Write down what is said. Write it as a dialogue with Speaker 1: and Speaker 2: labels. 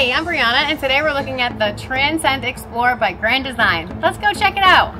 Speaker 1: Hey, I'm Brianna, and today we're looking at the Transcend Explorer by Grand Design. Let's go check it out.